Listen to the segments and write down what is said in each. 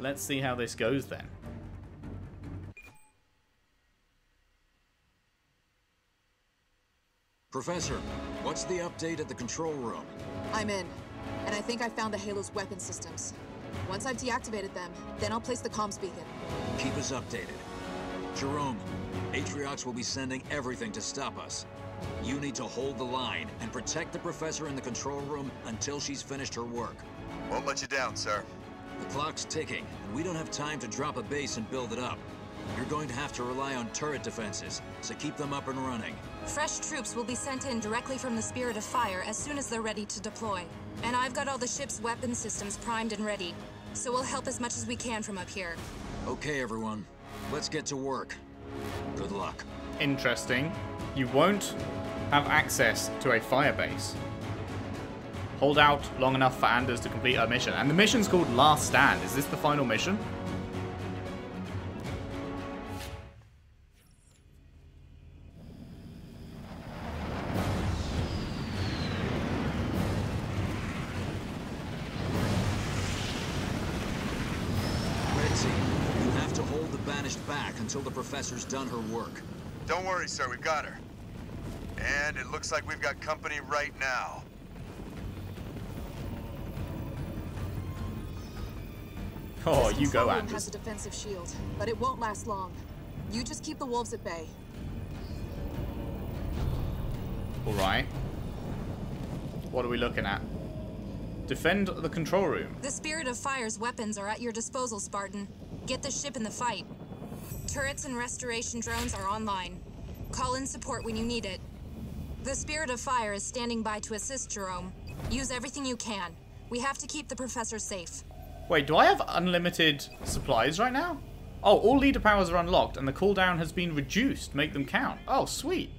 let's see how this goes then. Professor, what's the update at the control room? I'm in, and I think I found the Halo's weapon systems. Once I've deactivated them, then I'll place the comms beacon. Keep us updated. Jerome, Atriox will be sending everything to stop us. You need to hold the line and protect the professor in the control room until she's finished her work. Won't let you down, sir. The clock's ticking, and we don't have time to drop a base and build it up. You're going to have to rely on turret defenses, so keep them up and running. Fresh troops will be sent in directly from the Spirit of Fire as soon as they're ready to deploy. And I've got all the ship's weapon systems primed and ready, so we'll help as much as we can from up here. Okay, everyone. Let's get to work. Good luck. Interesting. You won't have access to a firebase. Hold out long enough for Anders to complete her mission. And the mission's called Last Stand. Is this the final mission? Red you have to hold the Banished back until the professor's done her work. Don't worry, sir, we've got her. And it looks like we've got company right now. Oh, you go, room has a defensive shield, but it won't last long. You just keep the wolves at bay. Alright. What are we looking at? Defend the control room. The Spirit of Fire's weapons are at your disposal, Spartan. Get the ship in the fight. Turrets and restoration drones are online. Call in support when you need it. The Spirit of Fire is standing by to assist Jerome. Use everything you can. We have to keep the professor safe. Wait, do I have unlimited supplies right now? Oh, all leader powers are unlocked and the cooldown has been reduced. Make them count. Oh, sweet.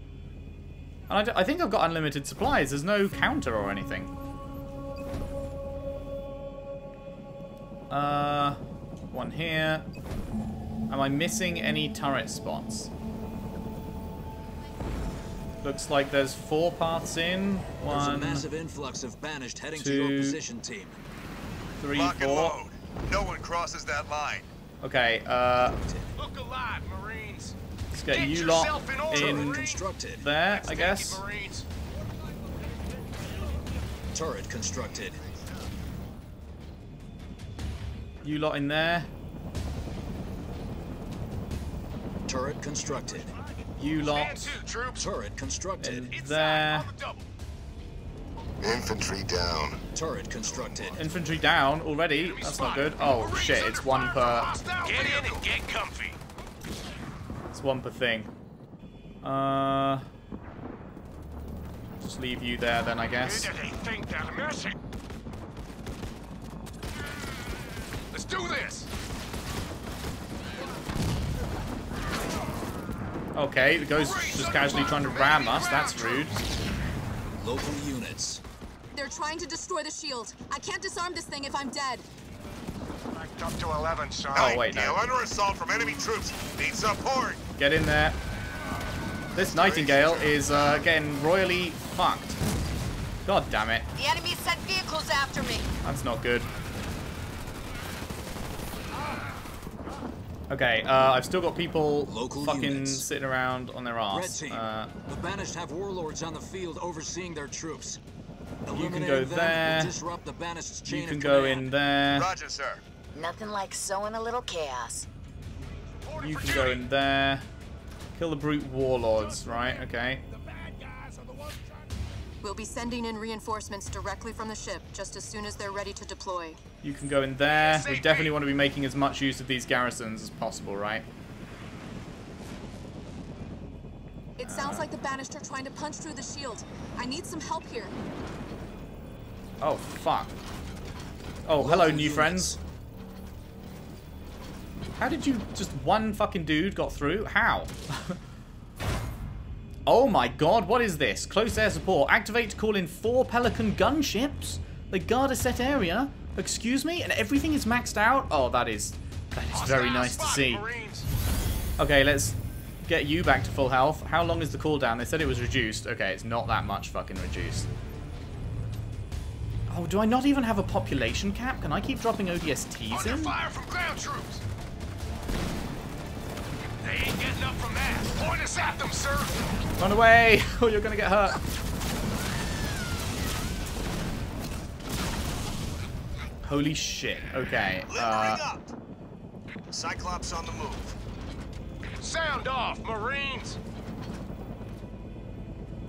And I, d- I think I've got unlimited supplies. There's no counter or anything. Uh, one here. Am I missing any turret spots? Looks like there's four paths in. One, There's a massive influx of Banished heading to your position, team. Three, Lock and four. load. No one crosses that line. Okay, uh, Look alive, Marines. let's get Get you lot in in Constructed. there, Let's I guess. it, Marines. Turret constructed. You lot in there. Turret constructed. You Stand lot to, troops. Turret constructed. in Inside, there. On the double. Infantry down. Turret constructed. Infantry down already. That's not good. Oh shit, it's one per Get in and get comfy. it's one per thing. Uh just leave you there then I guess. do they think they're missing? Let's do this. Okay, the ghost just casually trying to ram us, that's rude. Local units. They're trying to destroy the shield. I can't disarm this thing if I'm dead. Backed up to 11, son. Oh wait, no. Nightingale under assault from enemy troops. Need support. Get in there. This Nightingale is uh, getting royally fucked. God damn it. The enemy sent vehicles after me. That's not good. Okay, uh, I've still got people Local fucking units. sitting around on their Red team. Uh, the Banished have warlords on the field overseeing their troops. You can go there. disrupt the Banished's chain you can of go in there. Roger, sir. Nothing like sowing a little chaos. You can go in there. Kill the brute warlords, right? Okay. We'll be sending in reinforcements directly from the ship just as soon as they're ready to deploy. You can go in there. We definitely want to be making as much use of these garrisons as possible, right? It sounds like the Banished are trying to punch through the shield. I need some help here. Oh, fuck. Oh, hello, new friends. How did you... Just one fucking dude got through? How? oh my god, what is this? Close air support. Activate to call in four Pelican gunships? They guard a set area? Excuse me? And everything is maxed out? Oh, that is... That is very nice to see. Okay, let's get you back to full health. How long is the cooldown? They said it was reduced. Okay, it's not that much fucking reduced. Oh, do I not even have a population cap? Can I keep dropping ODSTs Under in? fire from ground troops. They ain't getting up from that. Point us at them, sir. Run away! or you're gonna get hurt. Holy shit. Okay. Uh, up. Cyclops on the move. Sound off, Marines.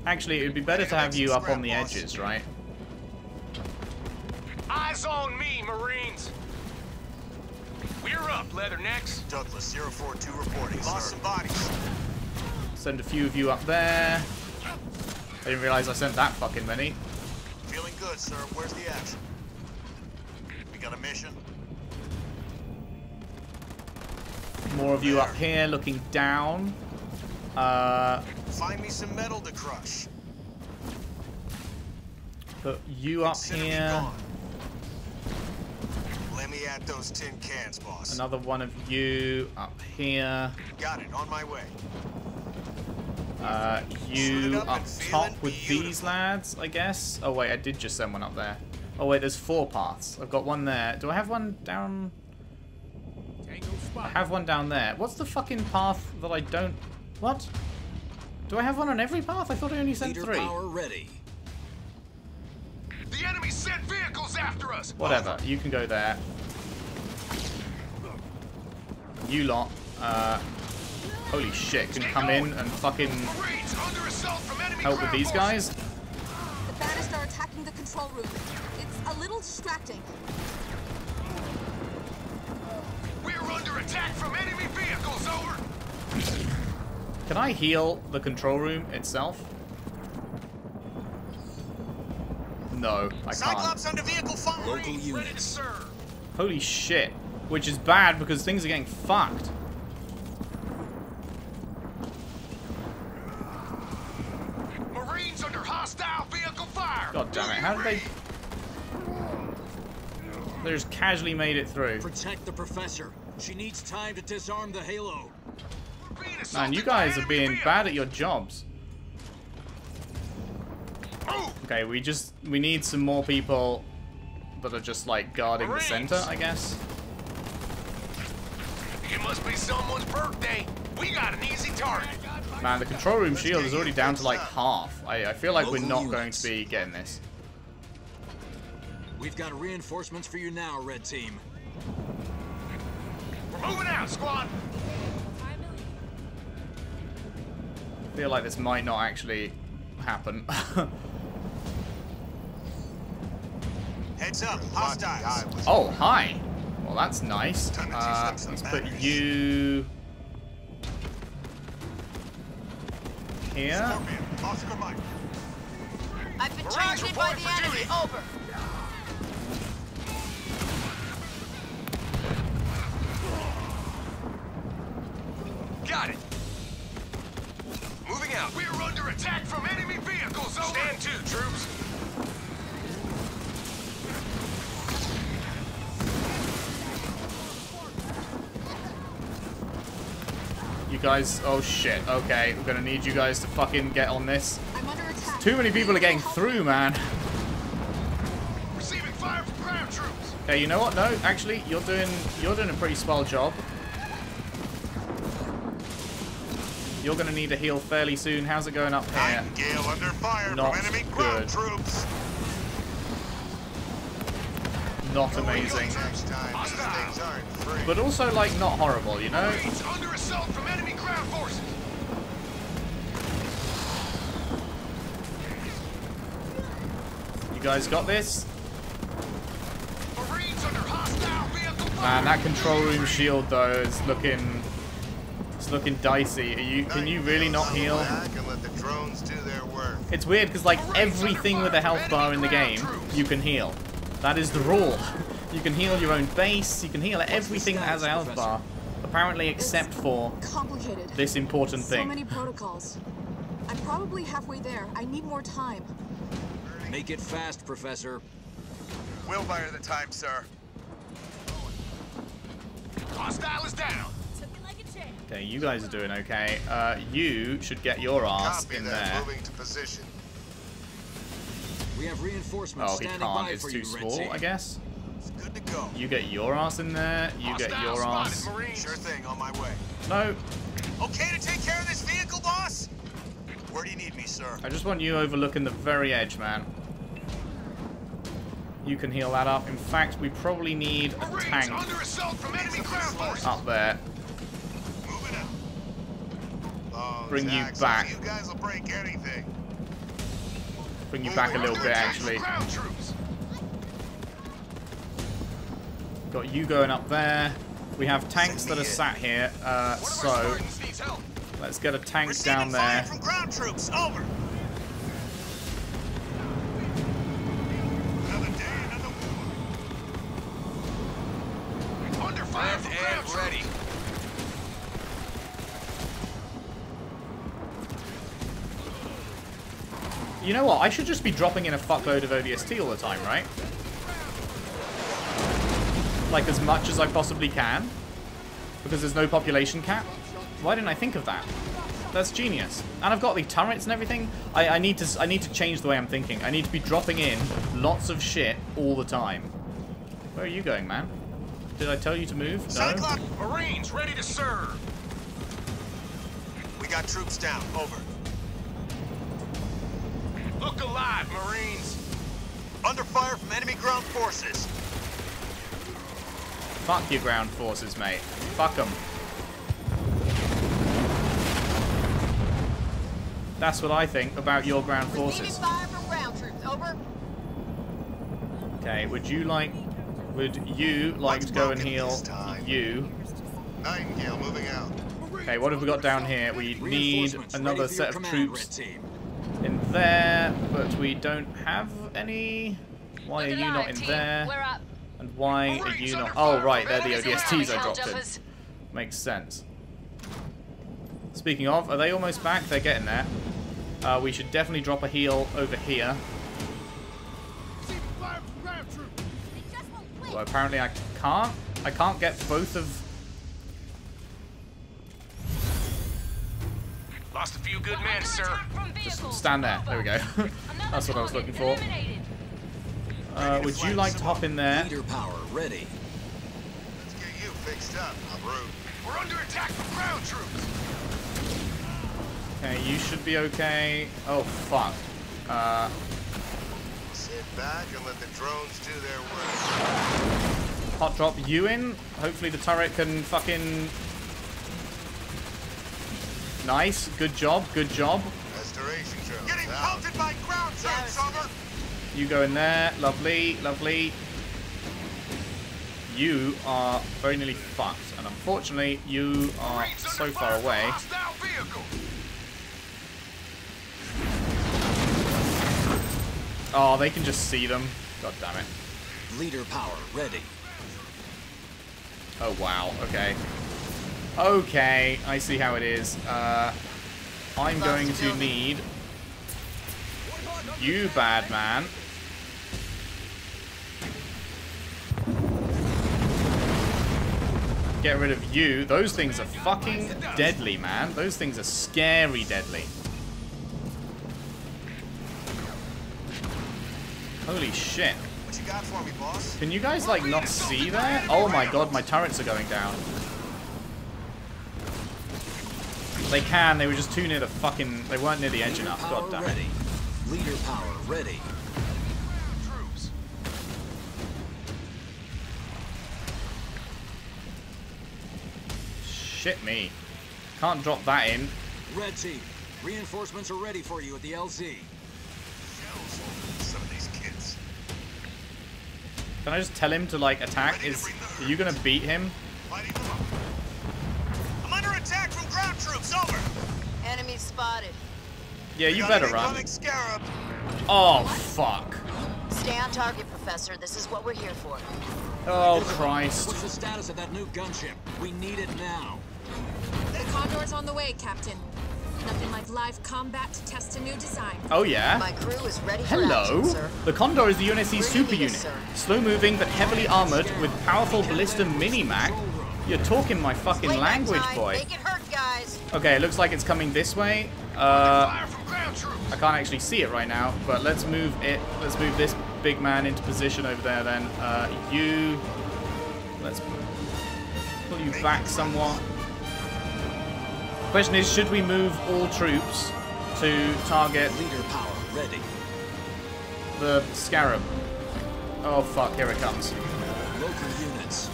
actually, it would be better to have you up on the edges, right? Eyes on me, Marines. We're up, Leathernecks. Douglas 042 reporting. Lost sir. some bodies. Send a few of you up there. I didn't realize I sent that fucking many. Feeling good, sir. Where's the action? We got a mission? More of you up here looking down. Uh, Find me some metal to crush. put you up Consider here. Gone. Let me at those tin cans, boss. Another one of you up here. Got it. On my way. Uh, you up up top with these lads, I guess. Oh wait, I did just send one up there. Oh wait, there's four paths. I've got one there. Do I have one down? I have one down there. What's the fucking path that I don't... What? Do I have one on every path? I thought I only sent Leader three. power ready. The enemy sent vehicles after us. Whatever, you can go there. You lot, uh, holy shit, can come in and fucking Marines under assault from enemy help with these guys? The Banished are attacking the control room. It's a little distracting. We're under attack from enemy vehicles. Over. Can I heal the control room itself? No, I can't. Cyclops under vehicle fire. Local Ready to units. serve. Holy shit. Which is bad because things are getting fucked. Marines under hostile vehicle fire. God damn it, how did they... They just casually made it through. Protect the professor. She needs time to disarm the Halo. Man, you guys are being bad at your jobs. Okay, we just... We need some more people that are just, like, guarding the center, I guess. It must be someone's birthday. We got an easy target. Man, the control room shield is already down to, like, half. I, I feel like we're Local not going to be getting this. We've got reinforcements for you now, Red Team. We're moving out, squad. I feel like this might not actually happen. Heads up. Hostiles. oh, hi. Well, that's nice. Time to test Uh, let's put you here. Scorpion. Oscar Mike. I've been Marines targeted by the enemy. Over. Guys, oh shit. Okay, we're gonna need you guys to fucking get on this. I'm under attack. Too many people are getting through, man. Receiving fire from ground troops. Okay, you know what? No, actually, you're doing you're doing a pretty swell job. You're gonna need a heal fairly soon. How's it going up here? Nightingale under fire Not from enemy ground good. troops. Not amazing. Next time, these things aren't free. But also, like, not horrible, you know? Marines under assault from enemy ground forces. You guys got this? Marines under hostile vehicle fire. Man, that control room shield, though, is looking... It's looking dicey. Are you, can you really not heal? I can let the drones do their work. It's weird, because, like, everything with a health bar in the game, you can heal. That is the rule. You can heal your own base, you can heal everything that has a health bar. Apparently, except for Complicated. this important So thing. many protocols. I'm probably halfway there. I need more time. Make it fast, Professor. We'll buy her the time, sir. Hostile is down. Okay, you guys are doing okay. Uh, you should get your ass Copy in that. there. Moving to position. We have reinforcements Oh, he standing can't. by It's for too you, Red small, I guess. It's good to go. You get your ass in there. You get your ass. Marines. Sure thing, on my way. No, Okay to take care of this vehicle, boss? Where do you need me, sir? I just want you overlooking the very edge, man. You can heal that up. In fact, we probably need a Marines tank under assault from enemy ground forces. up there. Moving out. Oh, Bring you Zax, back. You guys will break anything. Bring you back a little bit, actually. Got you going up there. We have tanks that are sat here. Uh, so, let's get a tank down there. Know what? I should just be dropping in a fuckload of ODST all the time, right? Like as much as I possibly can. Because there's no population cap. Why didn't I think of that? That's genius. And I've got the turrets and everything. I, I need to I need to change the way I'm thinking. I need to be dropping in lots of shit all the time. Where are you going, man? Did I tell you to move? No. o'clock. Marines ready to serve. We got troops down. Over. Look alive, Marines. Under fire from enemy ground forces. Fuck your ground forces, mate. Fuck them. That's what I think about your ground forces. fire from ground troops. Over. Okay, would you like would you like What's to go and heal this time? you? Nightingale moving out. Okay, what have we got down here? We need another ready for your set of troops Team. in there, but we don't have any. Why are you not in there? And why are you not? Oh, right, from they're the enemies ODSTs I dropped in. Makes sense. Speaking of, are they almost back? They're getting there. Uh, we should definitely drop a heal over here. Receiving fire from ground troops. Well, apparently I can't. I can't get both of... Lost a few good men, sir. Just stand there. There we go. That's what I was looking for. Uh, would you like to hop in there? Leader power ready. Let's get you fixed up, We're under attack from ground troops. Okay, you should be okay. Oh, fuck. Uh, Sit back and let the drones do their work. hot drop you in. Hopefully the turret can fucking... Nice. Good job. Good job. Restoration drones. Getting pelted by ground troops, over. You go in there. Lovely, lovely. You are very nearly fucked. And unfortunately, you are so far away. Oh, they can just see them. God damn it. Leader power ready. Oh, wow. Okay. Okay, I see how it is. Uh, I'm going to need you, bad man. Get rid of you. Those things are fucking deadly, man. Those things are scary deadly. Holy shit. What you got for me, boss? Can you guys, like, not see that? Oh my god, my turrets are going down. They can, they were just too near the fucking... They weren't near the edge Leader enough, power god damn it. ready. Leader power ready. Troops. Shit me. Can't drop that in. Red team, reinforcements are ready for you at the LZ. Shells some of these kids. Can I just tell him to, like, attack? Is Are you gonna beat him? Ground troops. Over. Enemy spotted. Yeah, you Got better an run. Scarab. Oh, fuck. Stay on target, Professor. This is what we're here for. Oh, Christ. What's the status of that new gunship? We need it now. The Condor's on the way, Captain. Nothing like live combat to test a new design. Oh, yeah? My crew is ready for Hello? action, sir. The Condor is the UNSC super unit. Slow moving but heavily armored with powerful ballista mini-mac. You're talking my fucking Playback language, time. boy. Okay, it looks like it's coming this way. Uh, Fire from ground troops. I can't actually see it right now, but let's move it. Let's move this big man into position over there. Then uh, you. Let's pull you back somewhat. Question is, should we move all troops to target Leader power ready. the scarab? Oh fuck! Here it comes. Local units.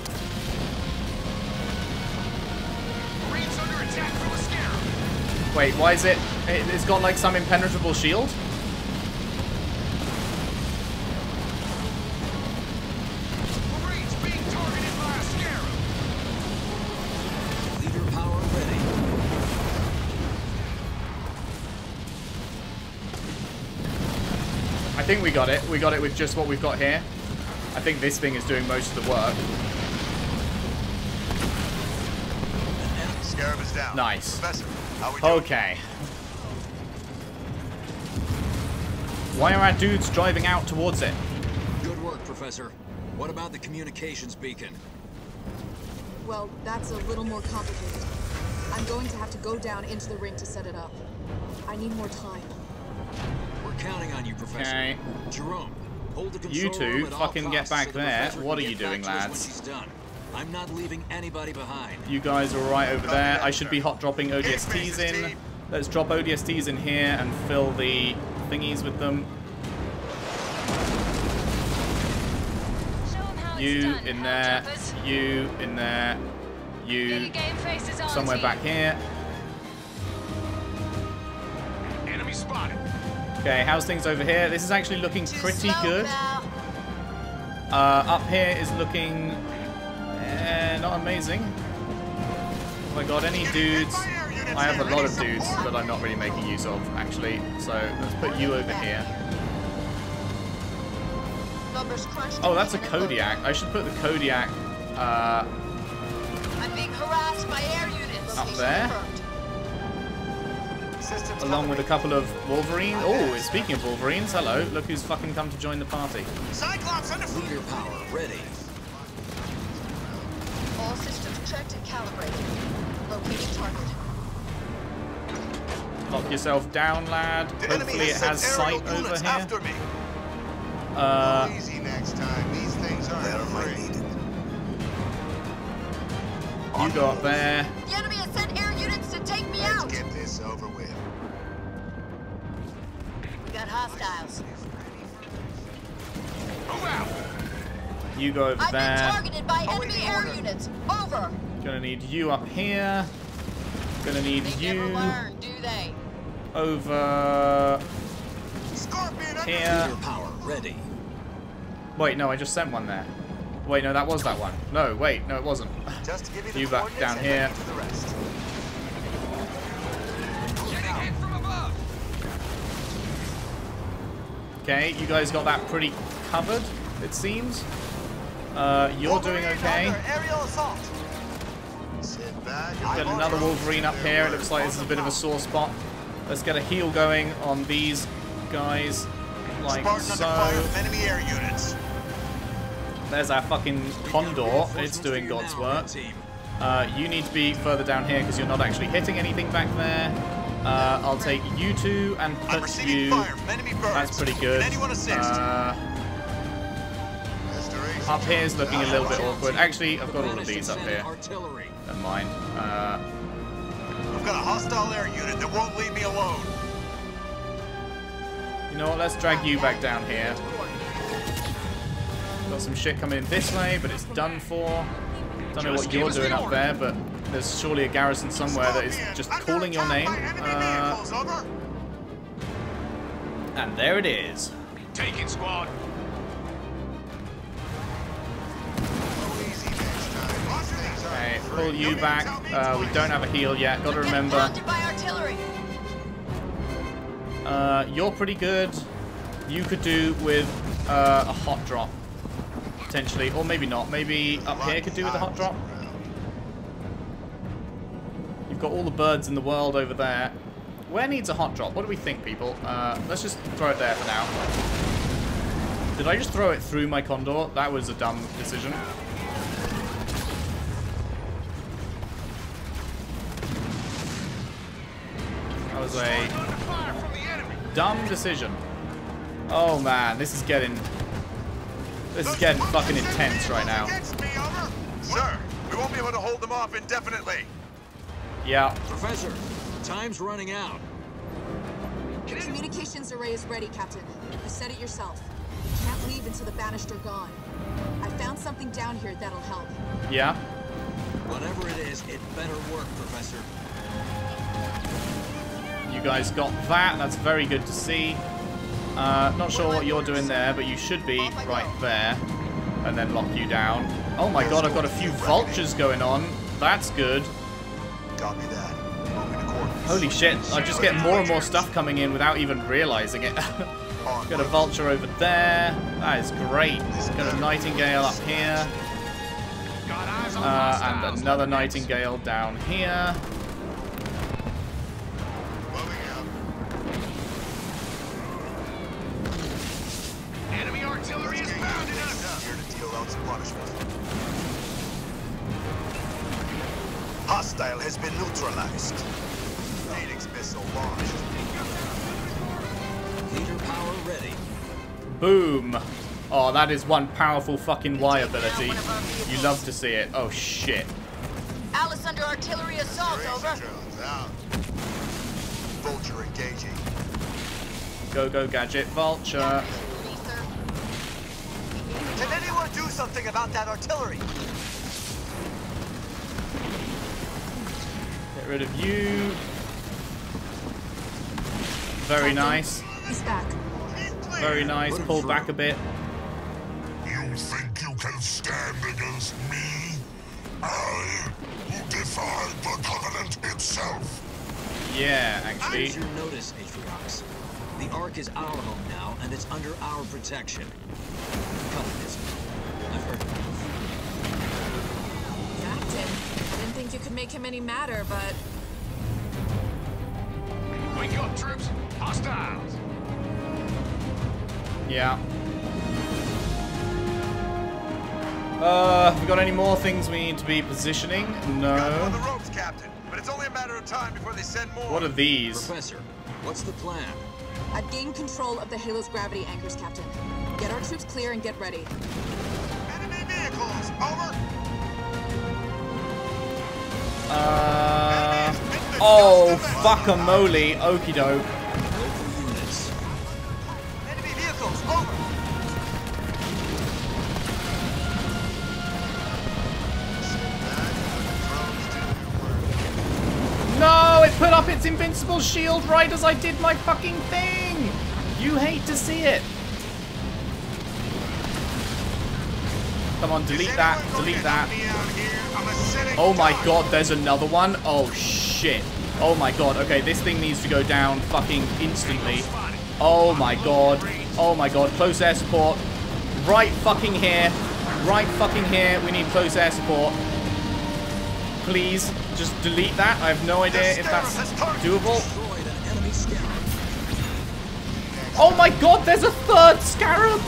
Wait, why is it? it it's got like some impenetrable shield. Marines being targeted by a scarab. Leader power ready. I think we got it. We got it with just what we've got here. I think this thing is doing most of the work. Scarab is down. Nice. Professor, how we doing? Okay. Why are our dudes driving out towards it? Good work, Professor. What about the communications beacon? Well, that's a little more complicated. I'm going to have to go down into the ring to set it up. I need more time. We're counting on you, Professor. Okay. Jerome, hold the You control two room at all fucking get back so the there. Professor What are you doing, to us when lads? She's done. I'm not leaving anybody behind. You guys are right over there. I should be hot dropping ODSTs in. Let's drop ODSTs in here and fill the thingies with them. Show 'em how You in there. You in there. You your game faces on, somewhere back here. Enemy spotted. Okay, how's things over here? This is actually looking pretty good. Uh, up here is looking not amazing. Have I got any dudes? I have a lot of dudes that I'm not really making use of, actually. So let's put you over here. Oh, that's a. Kodiak. I should put the Kodiak uh, I'm being harassed by air units. Up there? along with a couple of Wolverines. Oh, speaking of Wolverines, hello. Look who's fucking come to join the party. Cyclops under Leader power ready. All systems checked and calibrated. Locating target. Lock yourself down, lad. The enemy Hopefully it has sight over here. After me. Uh, Easy next time. These things aren't free. you go there. The enemy has sent air units to take me Let's out. get this over with. We got hostiles. Move out. You go over I've been there. targeted by oh, Awaiting enemy air order. units. Over. Gonna need you up here. Gonna need They you never learn, do they? over Scorpion here. Power ready. Wait, no, I just sent one there. Wait, no, that was that one. No, wait, no, it wasn't. Just give you the You back down here. then the rest. Getting hit from above. Okay, you guys got that pretty covered, it seems. Uh, you're doing okay. under aerial assault. Sit. Got another Wolverine up here. It looks like this is a bit of a sore spot. Let's get a heal going on these guys, like Spartan under fire so. from enemy air units. There's our fucking Condor. It's doing God's work. Uh, you need to be further down here because you're not actually hitting anything back there. Uh, I'll take you two and put receiving you. fire from enemy birds. That's pretty good. Can anyone assist? Uh. Up here is looking a little bit awkward. Actually, I've got all of these up here. Artillery. Never mind. Uh, I've got a hostile air unit that won't leave me alone. you know what? Let's drag you back down here. Got some shit coming in this way, but it's done for. Don't know what you're doing up there, but there's surely a garrison somewhere that is just calling your name. Uh, and there it is. Take it, squad. These things aren't Okay, free. pull you back. Uh, we don't have a heal yet. Got to remember. pounded by artillery. Uh, you're pretty good. You could do with uh, a hot drop, potentially, or maybe not. Maybe up here could do with a hot drop. You've got all the birds in the world over there. Where needs a hot drop? What do we think, people? Uh, let's just throw it there for now. Did I just throw it through my condor? That was a dumb decision. Was a Under fire from the enemy. dumb decision. Oh man, this is getting this is getting fucking intense right now. Against me, over. Sir, we won't be able to hold them off indefinitely. Yeah. Professor, time's running out. The communications array is ready, Captain. You said it yourself. You can't leave until the Banished are gone. I found something down here that'll help. Yeah. Whatever it is, it better work, Professor. You guys got that. That's very good to see. Uh, not sure what you're doing there, but you should be right there. And then lock you down. Oh my god, I've got a few vultures going on. That's good. Copy that. Moving to quarters. Holy shit, I just get more and more stuff coming in without even realizing it. Got a vulture over there. That is great. Got a nightingale up here. Got eyes on Uh, and another nightingale down here. Has been neutralized. Phoenix missile launched. Leader power ready. Boom. Oh, that is one powerful fucking Y ability. You love to see it. Oh shit. Alice under artillery assault, over. Racing drones out. Vulture engaging. Go, go, gadget. Vulture. Can anyone do something about that artillery? Rid of you. Very nice. He's back. Very nice. Pull back a bit. You think you can stand against me? I, who defied the Covenant itself. Yeah, actually. Here's you notice, Atriox. The Ark is our home now, and it's under our protection. You could make him any madder, but Wake up, troops. Hostiles. Yeah. Uh, have we got any more things we need to be positioning? Got the No. ropes, Captain. But it's only a matter of time before they send more. What are these? Professor, what's the plan? I've gained control of the Halo's gravity anchors, Captain. Get our troops clear and get ready. Enemy vehicles. Over. Uh. Oh, fuck a moly. Okie doke. No, it put up its invincible shield right as I did my fucking thing. You hate to see it. Come on, delete that. Delete that. Oh my god, there's another one. Oh shit. Oh my god. Okay, this thing needs to go down fucking instantly. Oh my god. Oh my god. Close air support. Right fucking here. Right fucking here. We need close air support. Please, just delete that. I have no idea if that's doable. Destroyed an enemy scout. Oh my god, there's a third scarab!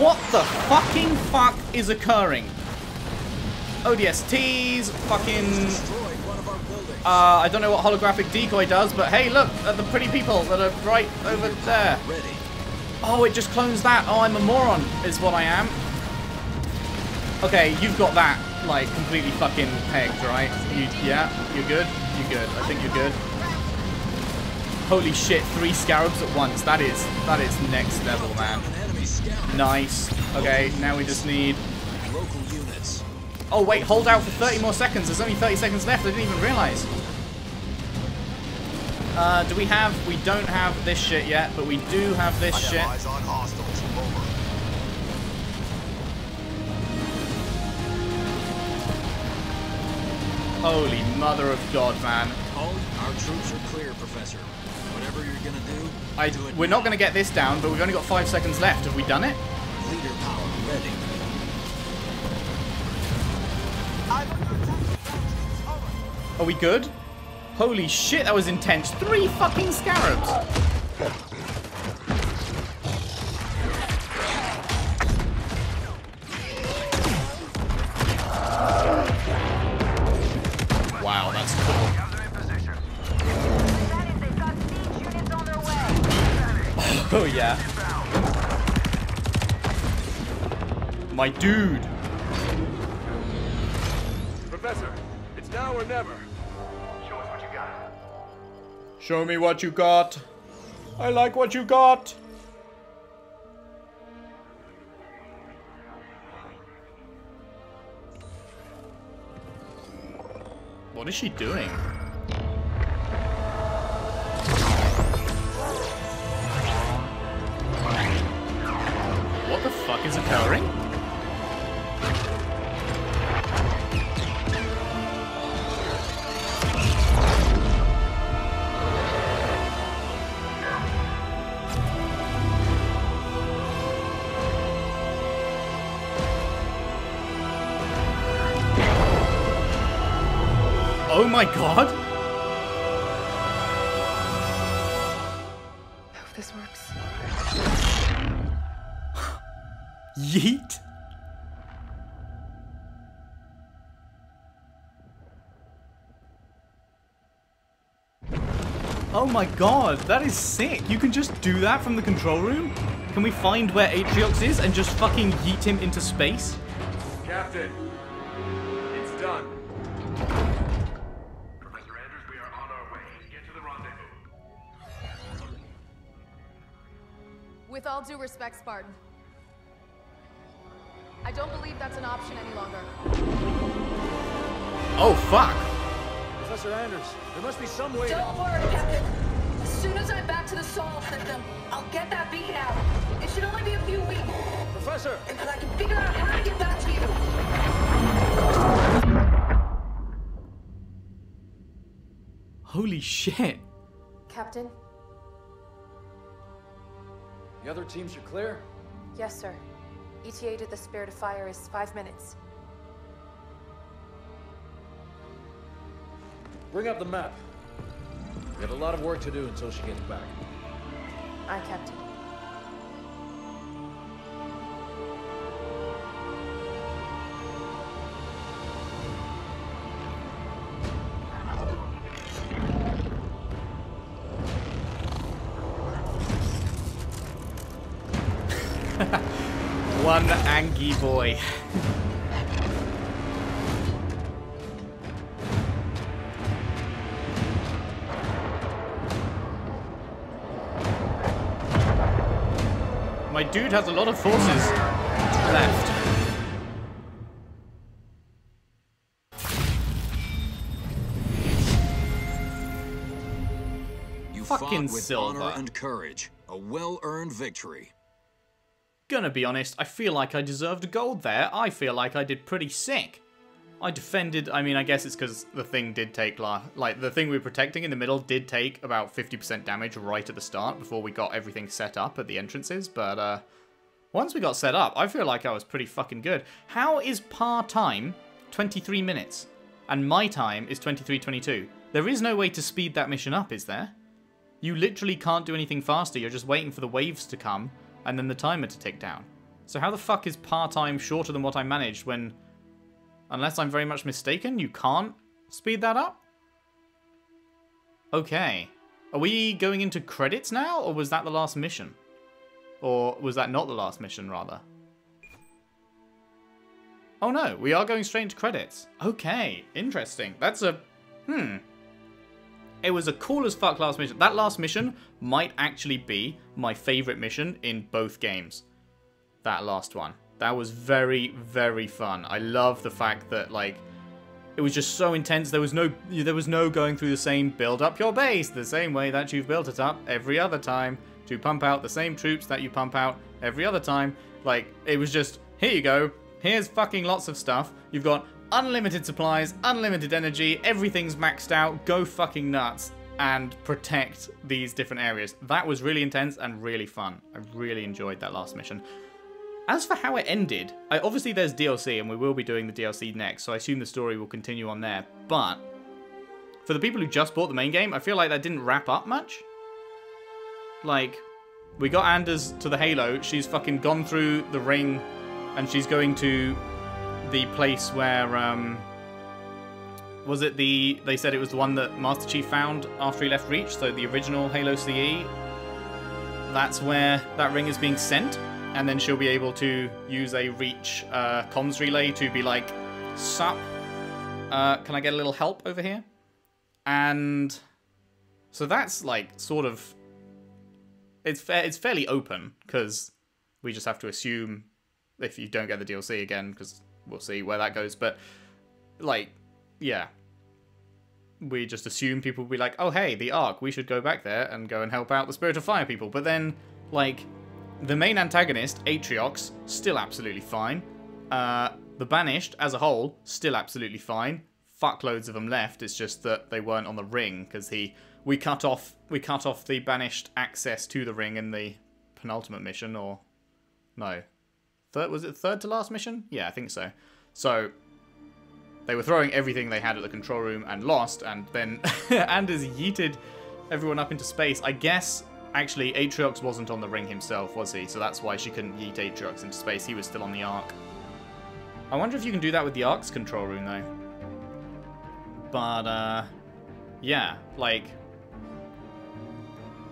What the fucking fuck is occurring? ODSTs, fucking... Uh, I don't know what holographic decoy does, but hey, look at the pretty people that are right over there. Oh, it just clones that. Oh, I'm a moron, is what I am. Okay, you've got that, like, completely fucking pegged, right? You, yeah, you're good? You're good. I think you're good. Holy shit, three scarabs at once. That is, that is next level, man. An enemy scout. Nice. Okay, now we just need... Local units. Oh, wait, hold out for 30 more seconds. There's only 30 seconds left. I didn't even realize. Uh, do we have... We don't have this shit yet, but we do have this shit. eyes on hostiles. Holy mother of God, man. All our troops are clear, Professor. Whatever you're gonna do, I, do it we're now. not going to get this down, but we've only got five seconds left. Have we done it? Leader power ready. Are we good? Holy shit, that was intense. Three fucking scarabs. Yeah. My dude. Professor, it's now or never. Show us what you got. Show me what you got. I like what you got. What is she doing? Is occurring? Oh my god! My god, that is sick. You can just do that from the control room? Can we find where Atriox is and just fucking yeet him into space? Captain, it's done. Professor Anders, we are on our way. Get to the rendezvous. With all due respect, Spartan. I don't believe that's an option any longer. Oh fuck! Professor Anders, there must be some way. Don't worry, Captain. As soon as I'm back to the Sol system, I'll get that beacon out. It should only be a few weeks. Professor! And I can figure out how to get back to you. Holy shit. Captain? The other teams are clear? Yes, sir. ETA to the Spirit of Fire is five minutes. Bring up the map. We have got a lot of work to do until she gets back. I kept it. One Angie boy. Dude has a lot of forces left. You Fucking fought with Silver. honor and courage. A well-earned victory. Gonna be honest, I feel like I deserved gold there. I feel like I did pretty sick. I defended, I mean, I guess it's because the thing did take, like, the thing we were protecting in the middle did take about 50% damage right at the start before we got everything set up at the entrances, but, uh, once we got set up, I feel like I was pretty fucking good. How is par time 23 minutes? And my time is 23.22. There is no way to speed that mission up, is there? You literally can't do anything faster, you're just waiting for the waves to come, and then the timer to tick down. So how the fuck is par time shorter than what I managed when... Unless I'm very much mistaken, you can't speed that up? Okay. Are we going into credits now, or was that the last mission? Or was that not the last mission, rather? Oh no, we are going straight into credits. Okay, interesting. That's a... Hmm. It was a cool as fuck last mission. That last mission might actually be my favorite mission in both games. That last one. That was very, very fun. I love the fact that, like, it was just so intense. There was no, there was no going through the same build up your base the same way that you've built it up every other time to pump out the same troops that you pump out every other time. Like, it was just, here you go. Here's fucking lots of stuff. You've got unlimited supplies, unlimited energy, everything's maxed out, go fucking nuts, and protect these different areas. That was really intense and really fun. I really enjoyed that last mission. As for how it ended, I, obviously there's DLC and we will be doing the DLC next, so I assume the story will continue on there, but for the people who just bought the main game, I feel like that didn't wrap up much. Like, we got Anders to the Halo, she's fucking gone through the ring, and she's going to the place where, um, was it the, they said it was the one that Master Chief found after he left Reach, so the original Halo CE? that's where that ring is being sent, and then she'll be able to use a reach uh, comms relay to be like, "Sup, uh, can I get a little help over here?" And so that's like sort of it's fa- it's fairly open because we just have to assume if you don't get the DLC again because we'll see where that goes. But like, yeah, we just assume people will be like, oh hey, the Ark, we should go back there and go and help out the Spirit of Fire people. But then like the main antagonist, Atriox, still absolutely fine. Uh, the Banished as a whole, still absolutely fine. Fuckloads of them left. It's just that they weren't on the ring because he we cut off we cut off the banished access to the ring in the penultimate mission or no third was it third to last mission yeah i think so so they were throwing everything they had at the control room and lost and then anders yeeted everyone up into space i guess actually atriox wasn't on the ring himself was he so that's why she couldn't yeet atriox into space he was still on the ark i wonder if you can do that with the ark's control room though but uh yeah like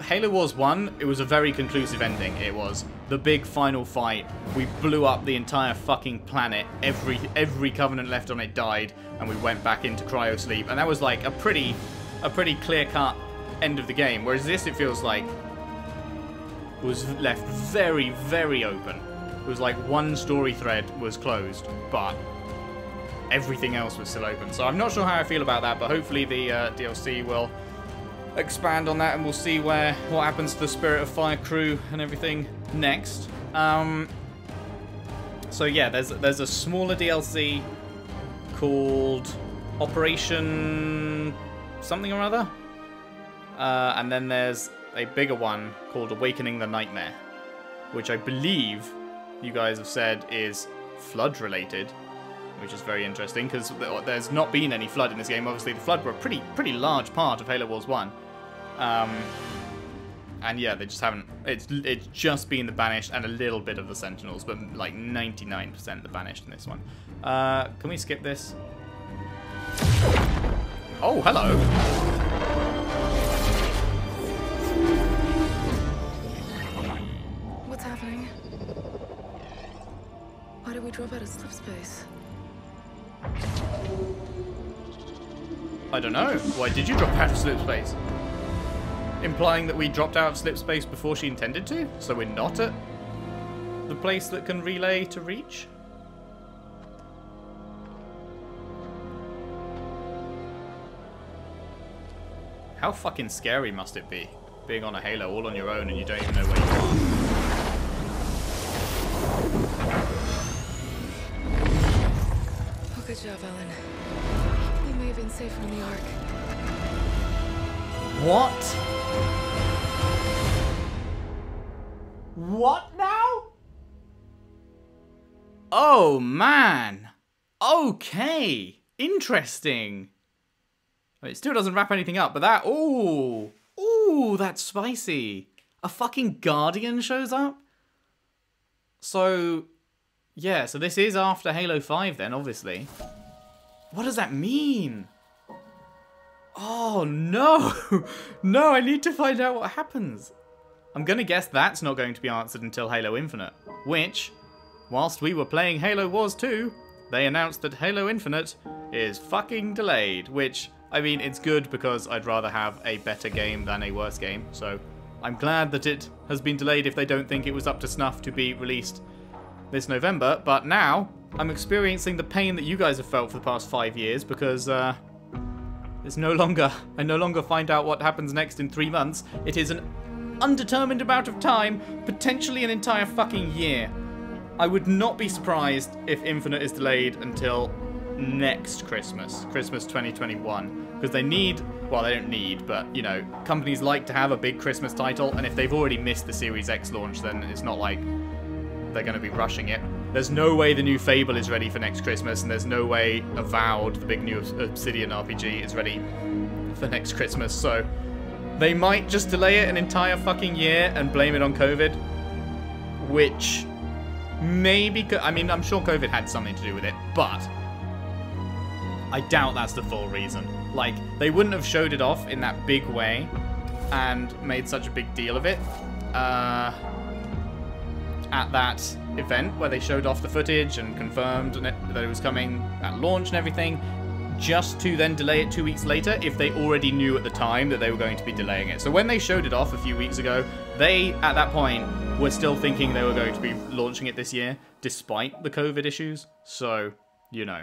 Halo Wars 1, it was a very conclusive ending. It was the big final fight. We blew up the entire fucking planet. Every every Covenant left on it died, and we went back into cryo sleep. And that was like a pretty a pretty clear-cut end of the game. Whereas this, it feels like was left very, very open. It was like one story thread was closed, but everything else was still open. So I'm not sure how I feel about that, but hopefully the uh, DLC will expand on that and we'll see where what happens to the Spirit of Fire crew and everything next. Um, so yeah, there's there's a smaller DLC called Operation something or other, uh, and then there's a bigger one called Awakening the Nightmare, which I believe you guys have said is flood related, which is very interesting because there's not been any flood in this game. Obviously, the flood were a pretty pretty large part of Halo Wars One. Um, and yeah, they just haven't. It's it's just been the banished and a little bit of the sentinels, but like 99% the banished in this one. Uh, can we skip this? Oh, hello. Out of slip space? I don't know. Why did you drop out of slip space? Implying that we dropped out of slip space before she intended to? So we're not at the place that can relay to reach? How fucking scary must it be? Being on a Halo all on your own and you don't even know where you are. Good job, Ellen. May have been safer in the Ark. What? What now? Oh, man. Okay. Interesting. It still doesn't wrap anything up, but that... Ooh. Ooh, that's spicy. A fucking Guardian shows up? So... Yeah, so this is after Halo 5 then, obviously. What does that mean? Oh, no. no, I need to find out what happens. I'm going to guess that's not going to be answered until Halo Infinite, which, whilst we were playing Halo Wars 2, they announced that Halo Infinite is fucking delayed, which, I mean, it's good because I'd rather have a better game than a worse game, so I'm glad that it has been delayed if they don't think it was up to snuff to be released this November, but now I'm experiencing the pain that you guys have felt for the past five years because, uh, it's no longer, I no longer find out what happens next in three months. It is an undetermined amount of time, potentially an entire fucking year. I would not be surprised if Infinite is delayed until next Christmas, Christmas 2021, because they need, well, they don't need, but, you know, companies like to have a big Christmas title, and if they've already missed the Series X launch, then it's not like they're going to be rushing it. There's no way the new Fable is ready for next Christmas, and there's no way Avowed, the big new Obsidian RPG, is ready for next Christmas, so they might just delay it an entire fucking year and blame it on COVID, which maybe, I mean, I'm sure COVID had something to do with it, but I doubt that's the full reason. Like, they wouldn't have showed it off in that big way and made such a big deal of it uh, at that event where they showed off the footage and confirmed that it was coming at launch and everything, just to then delay it two weeks later if they already knew at the time that they were going to be delaying it. So when they showed it off a few weeks ago, they, at that point, were still thinking they were going to be launching it this year, despite the COVID issues. So, you know.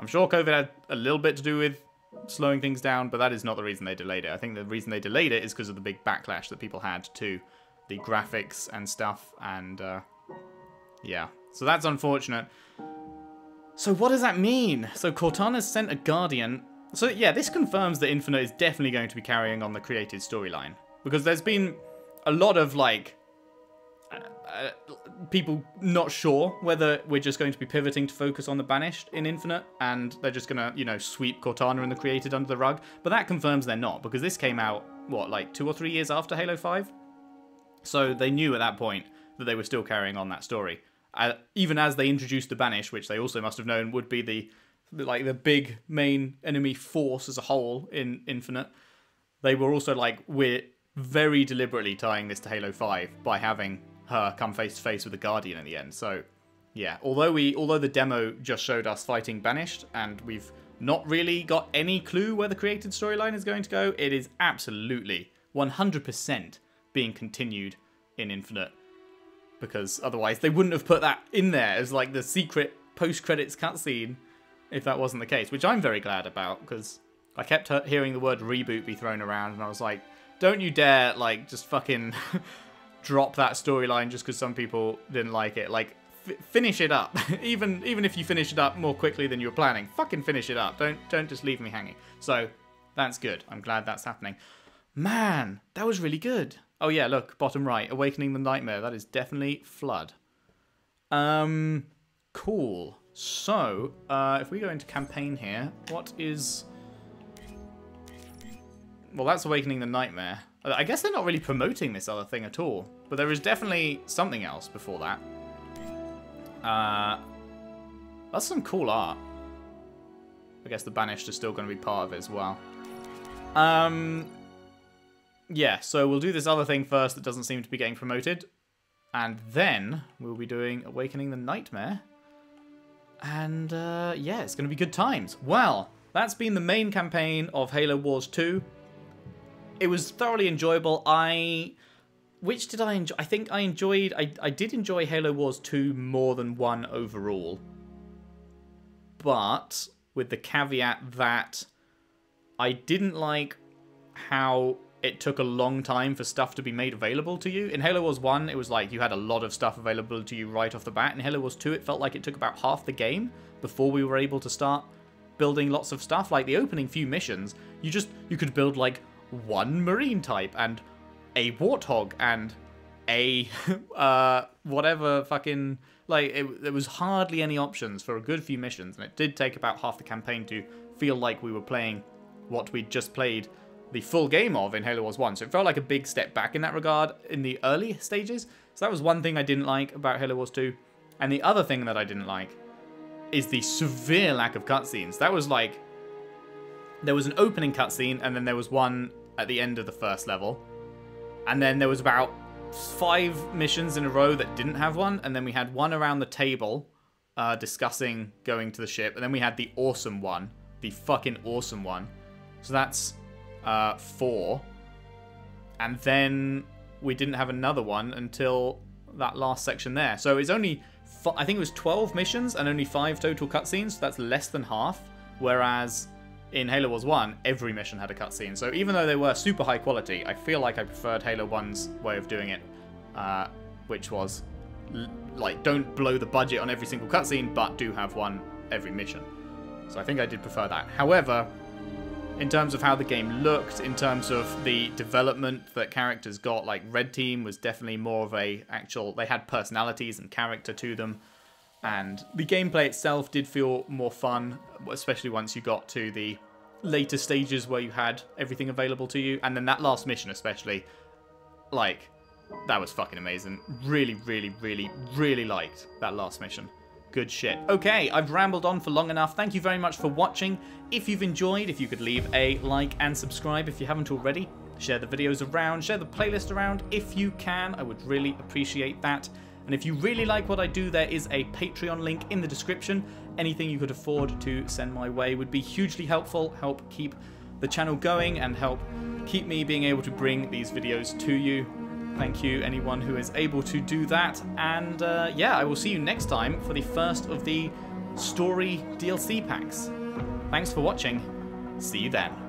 I'm sure COVID had a little bit to do with slowing things down, but that is not the reason they delayed it. I think the reason they delayed it is because of the big backlash that people had to the graphics and stuff, and uh, yeah. So that's unfortunate. So what does that mean? So Cortana's sent a Guardian. So yeah, this confirms that Infinite is definitely going to be carrying on the created storyline. Because there's been a lot of like uh, people not sure whether we're just going to be pivoting to focus on the Banished in Infinite, and they're just gonna, you know, sweep Cortana and the Created under the rug. But that confirms they're not, because this came out, what, like two or three years after Halo 5? So they knew at that point that they were still carrying on that story. Uh, even as they introduced the Banish, which they also must have known would be the, like the big main enemy force as a whole in Infinite, they were also like, we're very deliberately tying this to Halo 5 by having her come face to face with the Guardian in the end. So, yeah, although we although the demo just showed us fighting Banished and we've not really got any clue where the created storyline is going to go, it is absolutely 100% being continued in Infinite because otherwise they wouldn't have put that in there as like the secret post-credits cutscene if that wasn't the case, which I'm very glad about because I kept hearing the word reboot be thrown around and I was like, don't you dare like just fucking drop that storyline just because some people didn't like it. Like, finish it up. even even if you finish it up more quickly than you were planning, fucking finish it up. Don't don't just leave me hanging. So that's good. I'm glad that's happening. Man, that was really good. Oh yeah, look, bottom right, awakening the nightmare. That is definitely flood. Um, cool. So, uh, if we go into campaign here, what is? Well, that's awakening the nightmare. I guess they're not really promoting this other thing at all. But there is definitely something else before that. Uh, that's some cool art. I guess the Banished is still going to be part of it as well. Um, yeah, so we'll do this other thing first that doesn't seem to be getting promoted. And then we'll be doing Awakening the Nightmare. And uh, yeah, it's going to be good times. Well, that's been the main campaign of Halo Wars 2 it was thoroughly enjoyable. I which did I enjoy? I think I enjoyed. I I did enjoy Halo Wars 2 more than one overall, but with the caveat that I didn't like how it took a long time for stuff to be made available to you. In Halo Wars 1, it was like you had a lot of stuff available to you right off the bat. In Halo Wars 2, it felt like it took about half the game before we were able to start building lots of stuff. Like the opening few missions, you just you could build like one marine type and a warthog and a uh, whatever fucking like it, there was hardly any options for a good few missions and it did take about half the campaign to feel like we were playing what we'd just played the full game of in Halo Wars 1 so it felt like a big step back in that regard in the early stages. So that was one thing I didn't like about Halo Wars 2 and the other thing that I didn't like is the severe lack of cutscenes. That was like there was an opening cutscene and then there was one at the end of the first level. And then there was about five missions in a row that didn't have one, and then we had one around the table uh, discussing going to the ship, and then we had the awesome one, the fucking awesome one. So that's uh, four. And then we didn't have another one until that last section there. So it's only, I think it was 12 missions and only five total cutscenes, so that's less than half. Whereas in Halo Wars 1, every mission had a cutscene. So even though they were super high quality, I feel like I preferred Halo 1's way of doing it, uh, which was like don't blow the budget on every single cutscene, but do have one every mission. So I think I did prefer that. However, in terms of how the game looked, in terms of the development that characters got, like Red Team was definitely more of a actual. They had personalities and character to them and the gameplay itself did feel more fun, especially once you got to the later stages where you had everything available to you, and then that last mission especially, like, that was fucking amazing. Really, really, really, really liked that last mission. Good shit. Okay, I've rambled on for long enough. Thank you very much for watching. If you've enjoyed, if you could leave a like and subscribe if you haven't already, share the videos around, share the playlist around if you can. I would really appreciate that. And if you really like what I do, there is a Patreon link in the description. Anything you could afford to send my way would be hugely helpful, help keep the channel going and help keep me being able to bring these videos to you. Thank you, anyone who is able to do that. And uh, yeah, I will see you next time for the first of the story DLC packs. Thanks for watching. See you then.